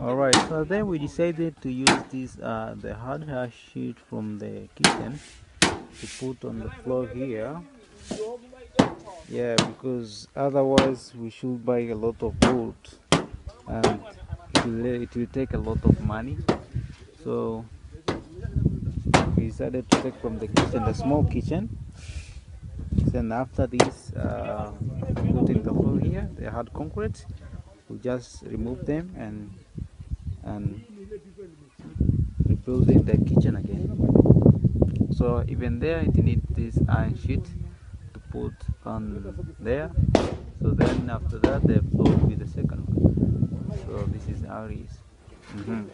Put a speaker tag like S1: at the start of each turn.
S1: all right so then we decided to use this uh, the hard hash sheet from the kitchen to put on the floor here. Yeah because otherwise we should buy a lot of wood and it will, it will take a lot of money. So we decided to take from the kitchen the small kitchen. Then after this uh, put in the floor here the hard concrete. We just remove them and and rebuilding the kitchen again so even there it needs this iron sheet to put on there so then after that the floor will be the second one so this is how it is. Mhm.